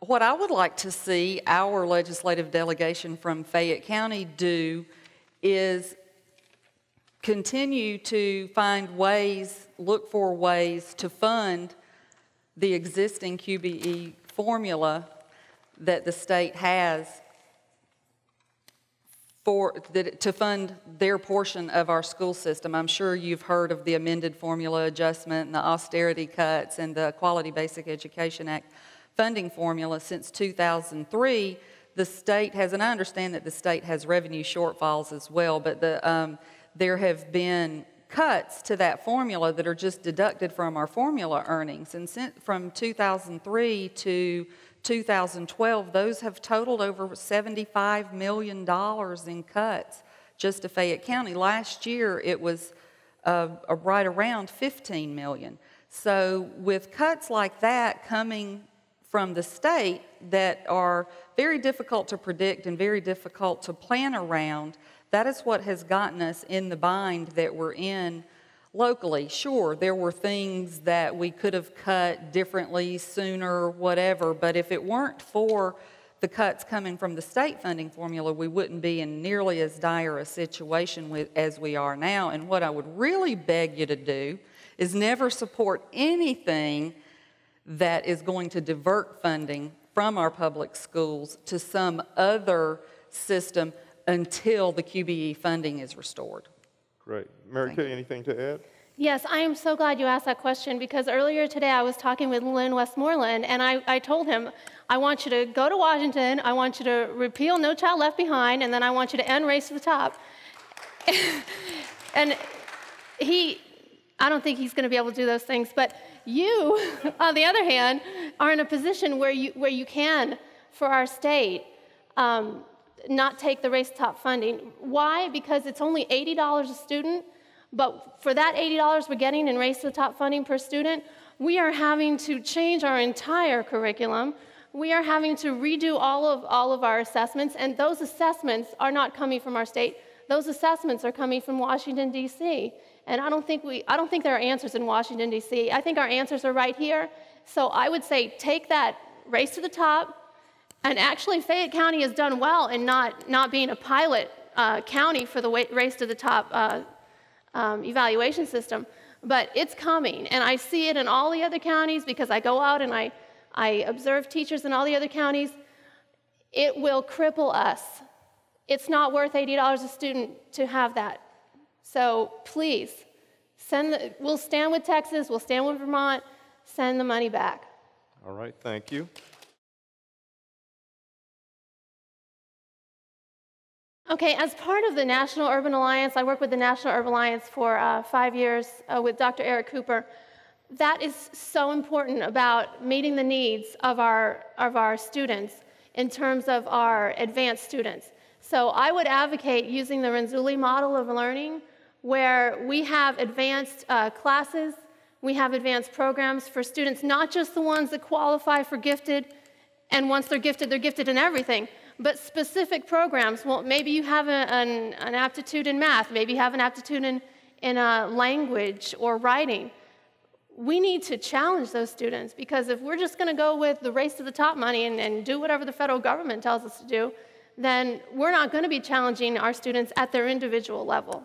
What I would like to see our legislative delegation from Fayette County do is continue to find ways, look for ways to fund the existing QBE formula that the state has for, that- to fund their portion of our school system. I'm sure you've heard of the amended formula adjustment and the austerity cuts and the Quality Basic Education Act funding formula since 2003. The state has, and I understand that the state has revenue shortfalls as well, but the, um, there have been cuts to that formula that are just deducted from our formula earnings. And from 2003 to 2012, those have totaled over $75 million in cuts just to Fayette County. Last year, it was uh, right around 15 million. So with cuts like that coming from the state that are very difficult to predict and very difficult to plan around, that is what has gotten us in the bind that we're in locally. Sure, there were things that we could have cut differently, sooner, whatever, but if it weren't for the cuts coming from the state funding formula, we wouldn't be in nearly as dire a situation with, as we are now. And what I would really beg you to do is never support anything that is going to divert funding from our public schools to some other system until the QBE funding is restored. Great. Mary Kay, anything to add? Yes, I am so glad you asked that question because earlier today I was talking with Lynn Westmoreland and I, I told him, I want you to go to Washington, I want you to repeal No Child Left Behind, and then I want you to end Race to the Top. and he, I don't think he's going to be able to do those things, but you, on the other hand, are in a position where you, where you can, for our state, um, not take the Race to Top funding. Why? Because it's only $80 a student, but for that $80 we're getting in Race to the Top funding per student, we are having to change our entire curriculum. We are having to redo all of, all of our assessments, and those assessments are not coming from our state. Those assessments are coming from Washington, D.C. And I don't think we, I don't think there are answers in Washington, D.C. I think our answers are right here. So I would say take that race to the top, and actually Fayette County has done well in not, not being a pilot uh, county for the race to the top uh, um, evaluation system. But it's coming, and I see it in all the other counties because I go out and I, I observe teachers in all the other counties. It will cripple us. It's not worth $80 a student to have that. So please, send the, we'll stand with Texas, we'll stand with Vermont, send the money back. All right, thank you. Okay, as part of the National Urban Alliance, I worked with the National Urban Alliance for uh, five years uh, with Dr. Eric Cooper. That is so important about meeting the needs of our, of our students in terms of our advanced students. So I would advocate using the Renzulli model of learning where we have advanced uh, classes, we have advanced programs for students, not just the ones that qualify for gifted, and once they're gifted, they're gifted in everything, but specific programs. Well, maybe you have a, an, an, aptitude in math, maybe you have an aptitude in, in a language or writing. We need to challenge those students because if we're just going to go with the race to the top money and, and do whatever the federal government tells us to do, then we're not going to be challenging our students at their individual level.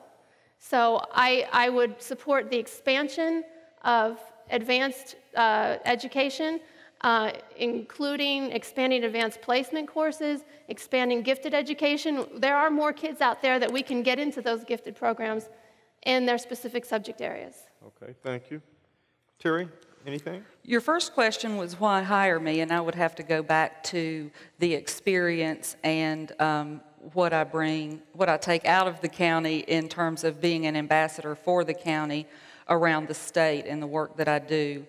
So I, I would support the expansion of advanced uh, education, uh, including expanding advanced placement courses, expanding gifted education. There are more kids out there that we can get into those gifted programs in their specific subject areas. Okay, thank you. Terri, anything? Your first question was why hire me, and I would have to go back to the experience and um, what I bring, what I take out of the county in terms of being an ambassador for the county around the state and the work that I do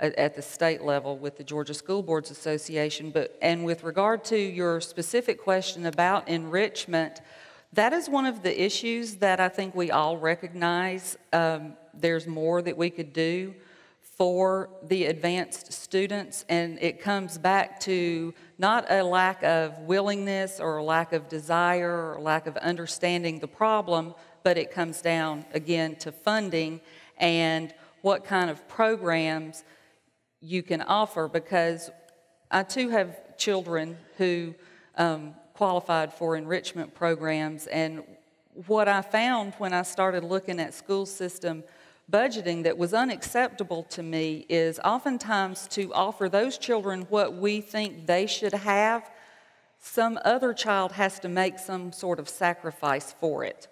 at the state level with the Georgia School Boards Association. But, and with regard to your specific question about enrichment, that is one of the issues that I think we all recognize. Um, there's more that we could do for the advanced students, and it comes back to not a lack of willingness or a lack of desire or lack of understanding the problem, but it comes down again to funding and what kind of programs you can offer because I too have children who um, qualified for enrichment programs. And what I found when I started looking at school system budgeting that was unacceptable to me is oftentimes to offer those children what we think they should have, some other child has to make some sort of sacrifice for it.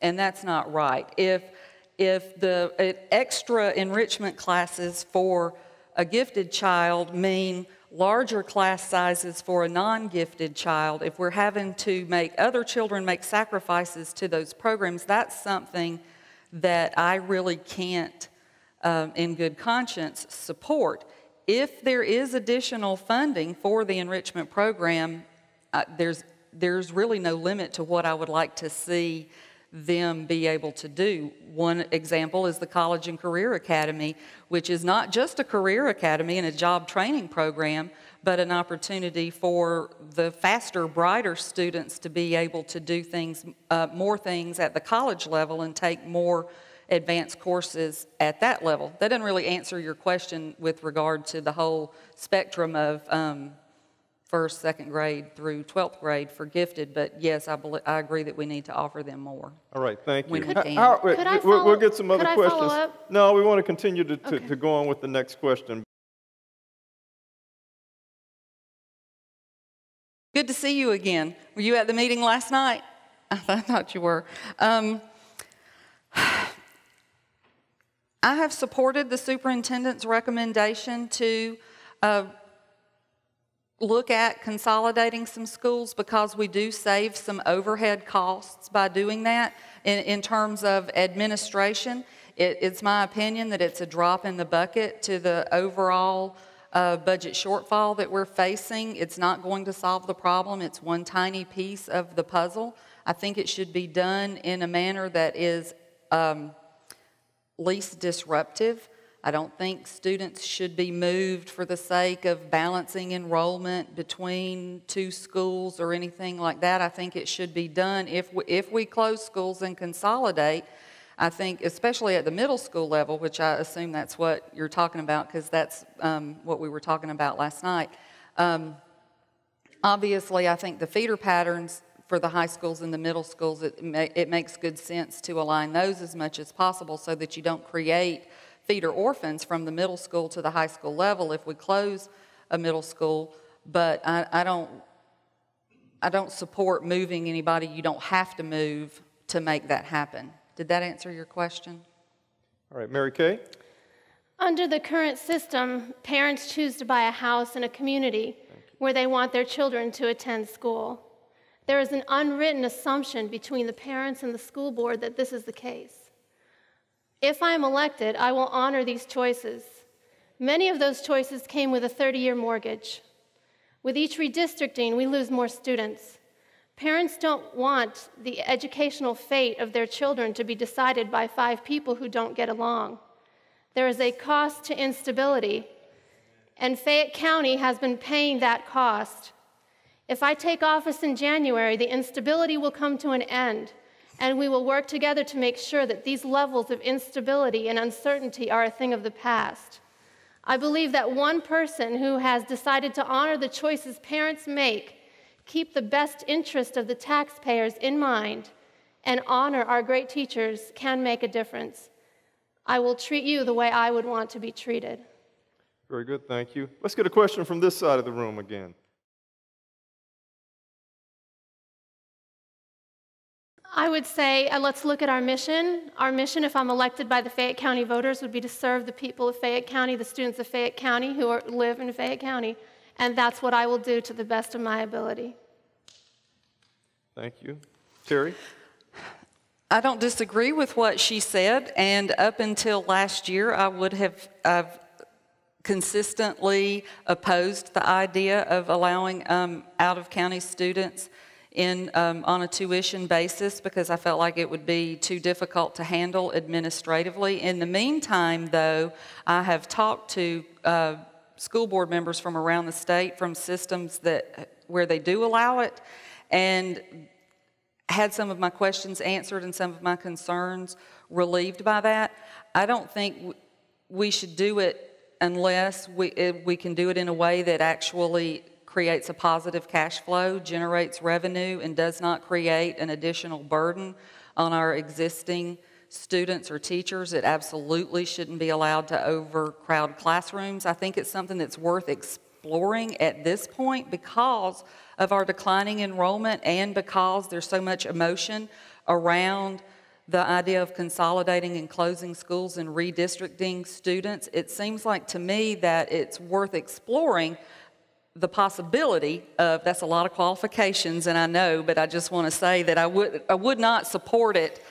And that's not right. If, if the extra enrichment classes for a gifted child mean larger class sizes for a non gifted child, if we're having to make other children make sacrifices to those programs, that's something that I really can't, um, in good conscience, support. If there is additional funding for the enrichment program, uh, there's, there's really no limit to what I would like to see them be able to do. One example is the College and Career Academy, which is not just a career academy and a job training program, but an opportunity for the faster, brighter students to be able to do things, uh, more things at the college level and take more advanced courses at that level. That doesn't really answer your question with regard to the whole spectrum of um, first, second grade through 12th grade for gifted, but yes, I, believe, I agree that we need to offer them more. All right, thank you. When we How- can. how- wait, Could I we- We'll, we'll follow- get some other could I follow questions. up? No, we want to continue to, to, Okay. to go on with the next question. Good to see you again. Were you at the meeting last night? I thought you were. Um, I have supported the superintendent's recommendation to uh, look at consolidating some schools because we do save some overhead costs by doing that in, in terms of administration. It, it's my opinion that it's a drop in the bucket to the overall uh, budget shortfall that we're facing. It's not going to solve the problem. It's one tiny piece of the puzzle. I think it should be done in a manner that is um, least disruptive. I don't think students should be moved for the sake of balancing enrollment between two schools or anything like that. I think it should be done if we, if we close schools and consolidate. I think, especially at the middle school level, which I assume that's what you're talking about because that's um, what we were talking about last night. Um, obviously, I think the feeder patterns for the high schools and the middle schools, it, it makes good sense to align those as much as possible so that you don't create feeder orphans from the middle school to the high school level if we close a middle school. But I, I don't, I don't support moving anybody you don't have to move to make that happen. Did that answer your question? All right, Mary Kay? Under the current system, parents choose to buy a house in a community where they want their children to attend school. There is an unwritten assumption between the parents and the school board that this is the case. If I am elected, I will honor these choices. Many of those choices came with a 30 year mortgage. With each redistricting, we lose more students. Parents don't want the educational fate of their children to be decided by five people who don't get along. There is a cost to instability, and Fayette County has been paying that cost. If I take office in January, the instability will come to an end, and we will work together to make sure that these levels of instability and uncertainty are a thing of the past. I believe that one person who has decided to honor the choices parents make, keep the best interest of the taxpayers in mind, and honor our great teachers can make a difference. I will treat you the way I would want to be treated. Very good, thank you. Let's get a question from this side of the room again. I would say uh, let's look at our mission. Our mission, if I'm elected by the Fayette County voters, would be to serve the people of Fayette County, the students of Fayette County who are, live in Fayette County, and that's what I will do to the best of my ability. Thank you. Terri? I don't disagree with what she said, and up until last year, I would have I've consistently opposed the idea of allowing um, out-of-county students in um, on a tuition basis because I felt like it would be too difficult to handle administratively. In the meantime, though, I have talked to uh, school board members from around the state from systems that where they do allow it, and had some of my questions answered and some of my concerns relieved by that. I don't think we should do it unless we, we can do it in a way that actually creates a positive cash flow, generates revenue, and does not create an additional burden on our existing students or teachers. It absolutely shouldn't be allowed to overcrowd classrooms. I think it's something that's worth exploring at this point because of our declining enrollment and because there's so much emotion around the idea of consolidating and closing schools and redistricting students. It seems like to me that it's worth exploring the possibility of that's a lot of qualifications and I know but I just want to say that I would I would not support it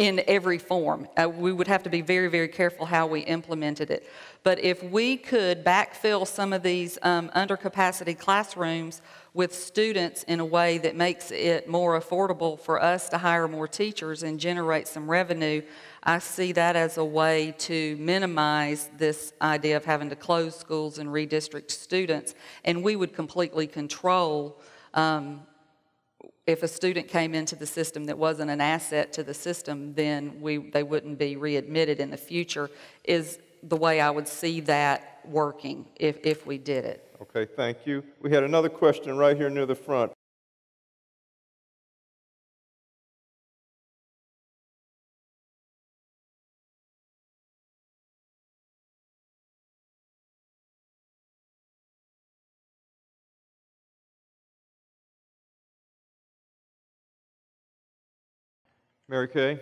in every form. Uh, we would have to be very, very careful how we implemented it. But if we could backfill some of these um, undercapacity classrooms with students in a way that makes it more affordable for us to hire more teachers and generate some revenue, I see that as a way to minimize this idea of having to close schools and redistrict students. And we would completely control um, if a student came into the system that wasn't an asset to the system, then we, they wouldn't be readmitted in the future, is the way I would see that working if, if we did it. Okay, thank you. We had another question right here near the front. Mary Kay?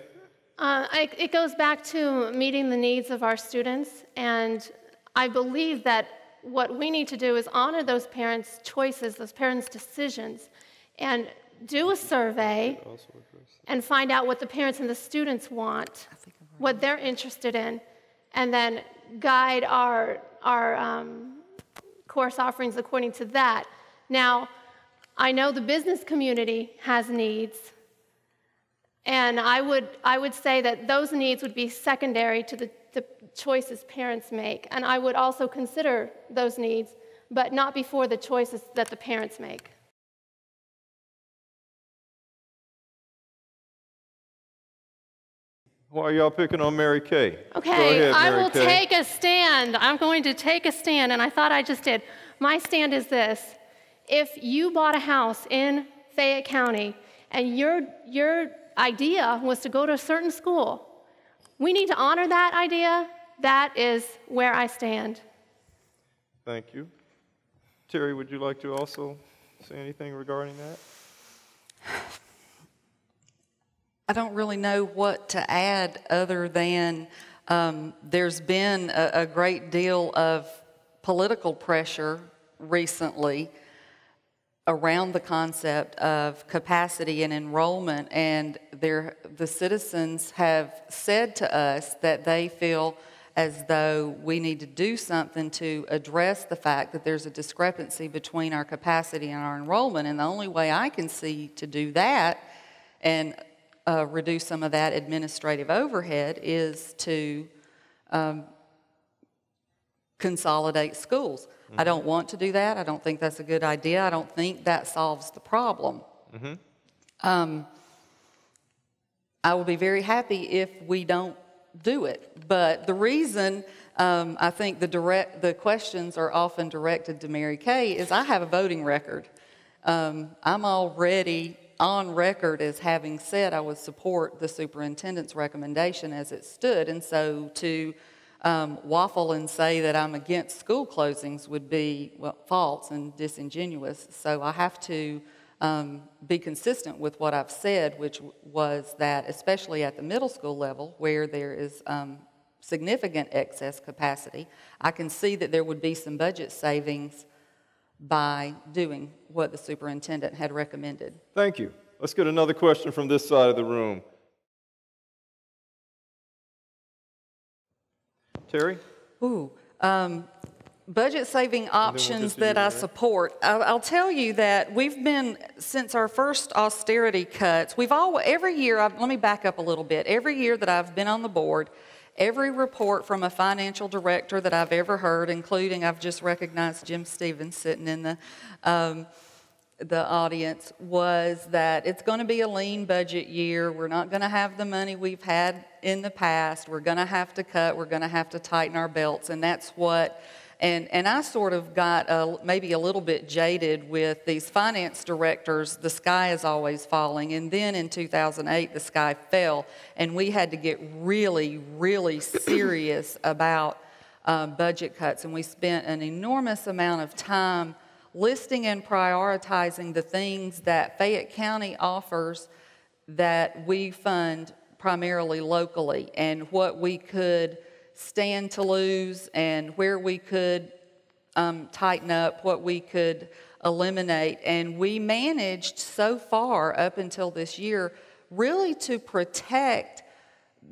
Uh, I, it goes back to meeting the needs of our students, and I believe that what we need to do is honor those parents' choices, those parents' decisions, and do a survey and find out what the parents and the students want, what they're interested in, and then guide our, our um, course offerings according to that. Now, I know the business community has needs and I would, I would say that those needs would be secondary to the, the choices parents make. And I would also consider those needs, but not before the choices that the parents make. Why are y'all picking on Mary Kay? Okay, ahead, I will Kay. take a stand. I'm going to take a stand, and I thought I just did. My stand is this if you bought a house in Fayette County and your, your idea was to go to a certain school. We need to honor that idea. That is where I stand. Thank you. Terri, would you like to also say anything regarding that? I don't really know what to add other than um, there's been a, a great deal of political pressure recently around the concept of capacity and enrollment, and the citizens have said to us that they feel as though we need to do something to address the fact that there's a discrepancy between our capacity and our enrollment. And the only way I can see to do that and uh, reduce some of that administrative overhead is to um, consolidate schools. I don't want to do that. I don't think that's a good idea. I don't think that solves the problem. Um, I will be very happy if we don't do it. But the reason um, I think the direct the questions are often directed to Mary Kay is I have a voting record. Um, I'm already on record as having said I would support the superintendent's recommendation as it stood, and so to um, waffle and say that I'm against school closings would be well, false and disingenuous. So I have to um, be consistent with what I've said, which was that, especially at the middle school level, where there is um, significant excess capacity, I can see that there would be some budget savings by doing what the superintendent had recommended. Thank you. Let's get another question from this side of the room. Terri? Ooh, um, budget saving we'll options that I support. I'll, I'll tell you that we've been, since our first austerity cuts, we've all, every year, I've, let me back up a little bit. Every year that I've been on the board, every report from a financial director that I've ever heard, including, I've just recognized Jim Stevens sitting in the, um, the audience was that it's going to be a lean budget year. We're not going to have the money we've had in the past. We're going to have to cut. We're going to have to tighten our belts. And that's what And, and I sort of got a, maybe a little bit jaded with these finance directors, the sky is always falling. And then in 2008, the sky fell. And we had to get really, really serious about um, budget cuts. And we spent an enormous amount of time listing and prioritizing the things that Fayette County offers that we fund primarily locally and what we could stand to lose and where we could um, tighten up, what we could eliminate. And we managed so far up until this year really to protect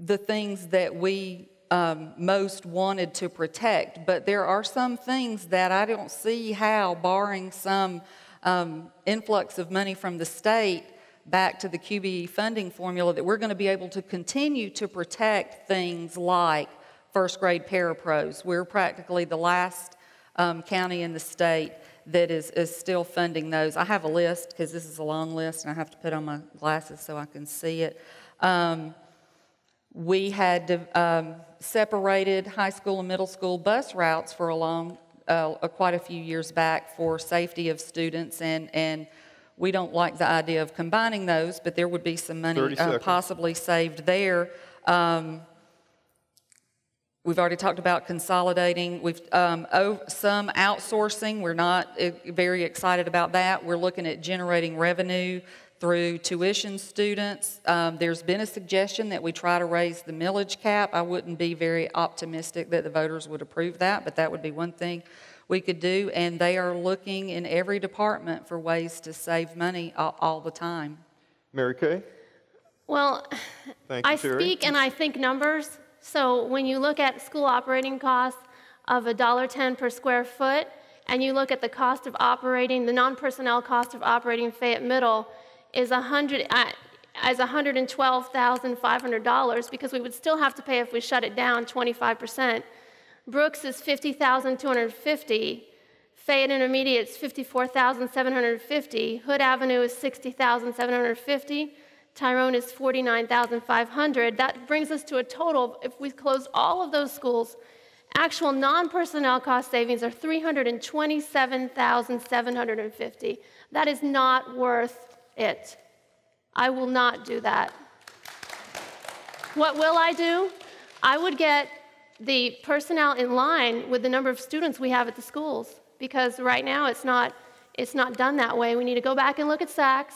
the things that we um, most wanted to protect. But there are some things that I don't see how, barring some um, influx of money from the state back to the QBE funding formula, that we're going to be able to continue to protect things like first grade parapros. We're practically the last um, county in the state that is, is still funding those. I have a list because this is a long list and I have to put on my glasses so I can see it. Um, we had um, separated high school and middle school bus routes for a long, uh, quite a few years back for safety of students and, and we don't like the idea of combining those, but there would be some money uh, possibly saved there. Um, We've already talked about consolidating. We've um, oh, some outsourcing. We're not uh, very excited about that. We're looking at generating revenue through tuition students. Um, there's been a suggestion that we try to raise the millage cap. I wouldn't be very optimistic that the voters would approve that, but that would be one thing we could do. And they are looking in every department for ways to save money all, all the time. Mary Kay? Well, Thank you, I Terri. speak and I think numbers. So when you look at school operating costs of $1.10 per square foot, and you look at the cost of operating, the non-personnel cost of operating Fayette Middle is 100, uh, as $112,500 because we would still have to pay if we shut it down 25%. Brooks is 50,250. Fayette Intermediate is 54,750. Hood Avenue is 60,750. Tyrone is 49,500. That brings us to a total, if we close all of those schools, actual non-personnel cost savings are 327,750. That is not worth it. I will not do that. What will I do? I would get the personnel in line with the number of students we have at the schools because right now it's not, it's not done that way. We need to go back and look at SACS.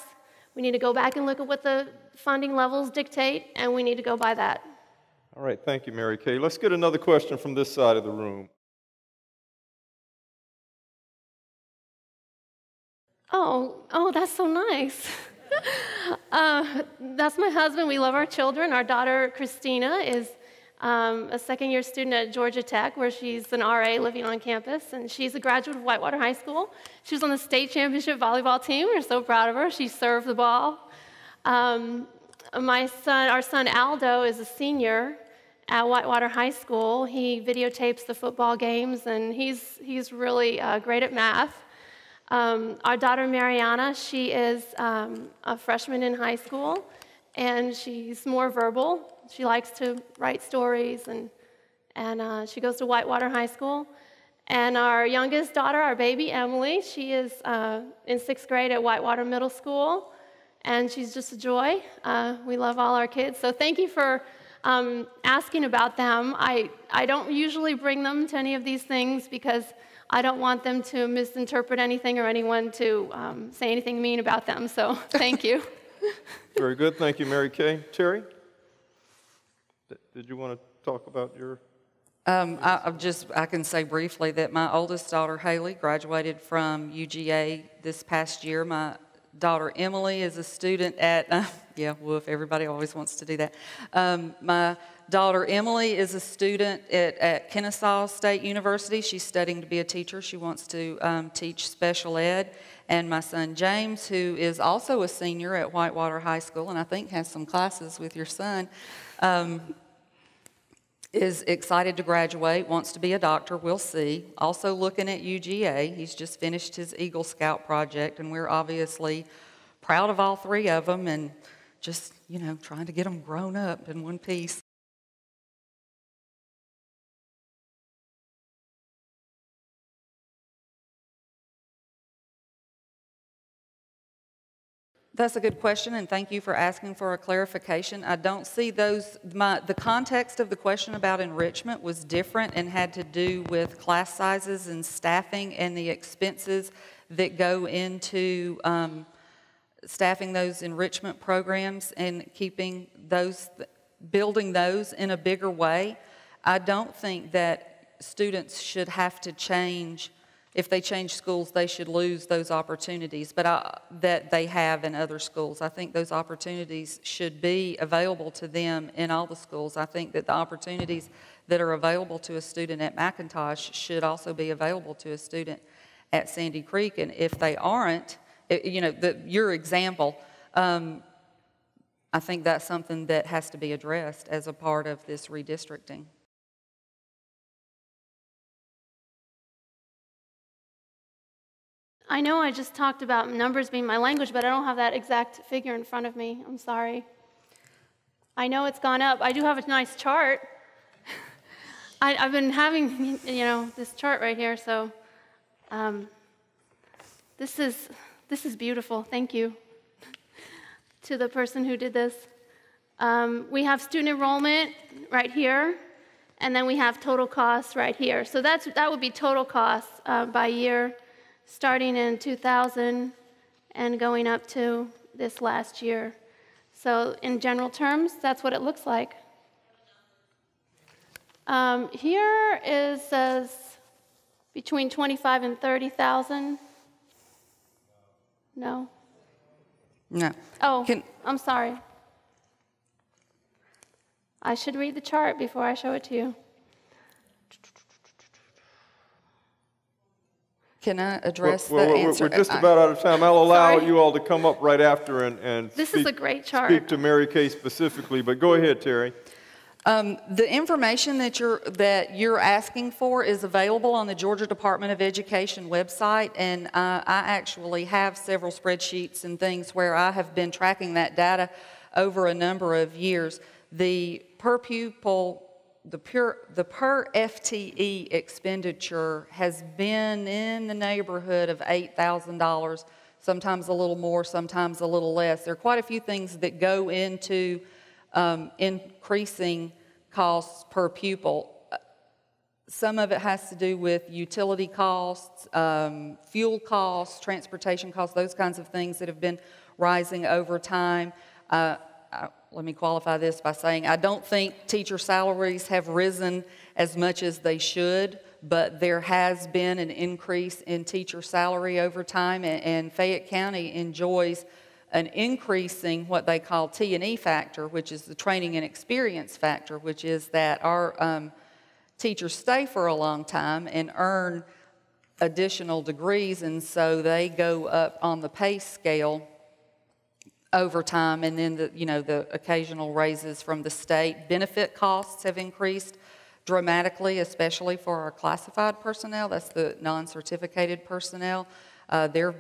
We need to go back and look at what the funding levels dictate, and we need to go by that. All right, thank you, Mary Kay. Let's get another question from this side of the room. Oh, oh, that's so nice. uh, that's my husband. We love our children. Our daughter, Christina, is um, a second year student at Georgia Tech, where she's an RA living on campus, and she's a graduate of Whitewater High School. She was on the state championship volleyball team. We're so proud of her. She served the ball. Um, my son, our son Aldo, is a senior at Whitewater High School. He videotapes the football games, and he's, he's really uh, great at math. Um, our daughter Mariana, she is um, a freshman in high school, and she's more verbal. She likes to write stories, and, and uh, she goes to Whitewater High School. And our youngest daughter, our baby Emily, she is uh, in sixth grade at Whitewater Middle School, and she's just a joy. Uh, we love all our kids. So thank you for um, asking about them. I, I don't usually bring them to any of these things because I don't want them to misinterpret anything or anyone to um, say anything mean about them. So thank you. Very good, thank you, Mary Kay. Terri? Did you want to talk about your, Um, I, I've just, I can say briefly that my oldest daughter Haley graduated from UGA this past year. My daughter Emily is a student at, uh, yeah, woof, everybody always wants to do that. Um, my daughter Emily is a student at, at Kennesaw State University. She's studying to be a teacher. She wants to um, teach special ed. And my son James, who is also a senior at Whitewater High School, and I think has some classes with your son, um, is excited to graduate, wants to be a doctor, we'll see. Also looking at UGA. He's just finished his Eagle Scout project, and we're obviously proud of all three of them and just, you know, trying to get them grown up in one piece. That's a good question, and thank you for asking for a clarification. I don't see those, my, the context of the question about enrichment was different and had to do with class sizes and staffing and the expenses that go into um, staffing those enrichment programs and keeping those, building those in a bigger way. I don't think that students should have to change if they change schools, they should lose those opportunities but I, that they have in other schools. I think those opportunities should be available to them in all the schools. I think that the opportunities that are available to a student at McIntosh should also be available to a student at Sandy Creek. And if they aren't, it- you know, the, your example, um, I think that's something that has to be addressed as a part of this redistricting. I know I just talked about numbers being my language, but I don't have that exact figure in front of me. I'm sorry. I know it's gone up. I do have a nice chart. I, I've been having, you know, this chart right here, so um, this is this is beautiful. Thank you to the person who did this. Um, we have student enrollment right here, and then we have total costs right here. So that's that would be total costs uh, by year, starting in 2000 and going up to this last year. So in general terms, that's what it looks like. Um, here is says between 25 and 30,000. No. No. Oh, Can- I'm sorry. I should read the chart before I show it to you. Can I Well, address the well, we're- answer? We're just about out of time. I'll allow Sorry. you all to come up right after and, and This is speak- a great chart. Speak to Mary Kay specifically, but go ahead, Terri. Um, The information that you're, that you're asking for is available on the Georgia Department of Education website, and uh, I actually have several spreadsheets and things where I have been tracking that data over a number of years. The per pupil, the pure, the per FTE expenditure has been in the neighborhood of $8,000, sometimes a little more, sometimes a little less. There are quite a few things that go into um, increasing costs per pupil. Some of it has to do with utility costs, um, fuel costs, transportation costs, those kinds of things that have been rising over time. Uh, I- Let me qualify this by saying, I don't think teacher salaries have risen as much as they should, but there has been an increase in teacher salary over time, a- and Fayette County enjoys an increasing what they call T and E factor, which is the training and experience factor, which is that our um, teachers stay for a long time and earn additional degrees, and so they go up on the pay scale over time, and then the, you know, the occasional raises from the state. Benefit costs have increased dramatically, especially for our classified personnel, that's the non-certificated personnel. Uh, Their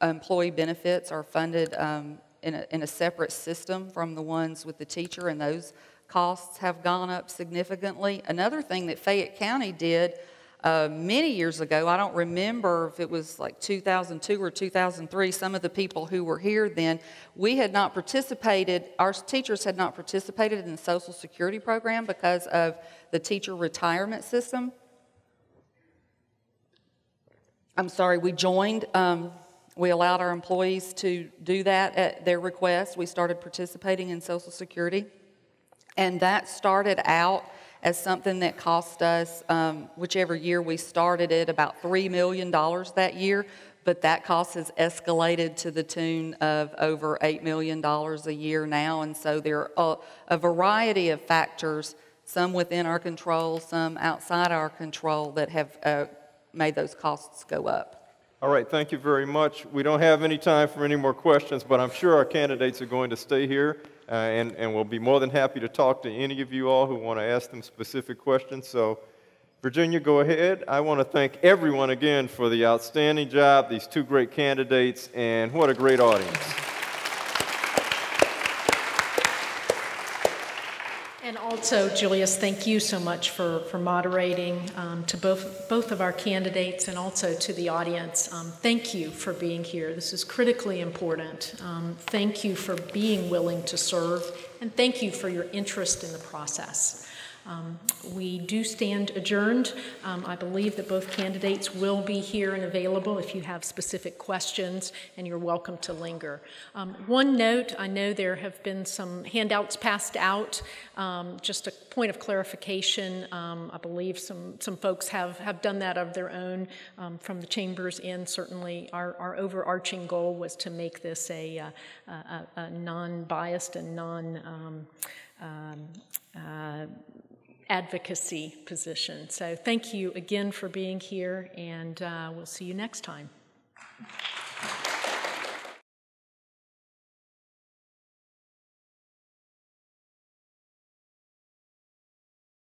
employee benefits are funded um, in a, in a separate system from the ones with the teacher, and those costs have gone up significantly. Another thing that Fayette County did uh, many years ago, I don't remember if it was like 2002 or 2003, some of the people who were here then, we had not participated, our teachers had not participated in the Social Security program because of the teacher retirement system. I'm sorry, we joined, um, we allowed our employees to do that at their request. We started participating in Social Security. And that started out as something that cost us, um, whichever year we started it, about $3 million that year. But that cost has escalated to the tune of over $8 million a year now. And so there are a, a variety of factors, some within our control, some outside our control, that have uh, made those costs go up. All right, thank you very much. We don't have any time for any more questions, but I'm sure our candidates are going to stay here, uh, and, and we'll be more than happy to talk to any of you all who want to ask them specific questions. So, Virginia, go ahead. I want to thank everyone again for the outstanding job, these two great candidates, and what a great audience. Also, Julius, thank you so much for, for moderating um, to both, both of our candidates and also to the audience. Um, thank you for being here. This is critically important. Um, thank you for being willing to serve, and thank you for your interest in the process. Um, we do stand adjourned. Um, I believe that both candidates will be here and available if you have specific questions, and you're welcome to linger. Um, one note I know there have been some handouts passed out. Um, just a point of clarification um, I believe some, some folks have, have done that of their own um, from the chambers and certainly our, our overarching goal was to make this a, uh, a, a, a non biased and non uh, advocacy position. So thank you again for being here, and uh, we'll see you next time.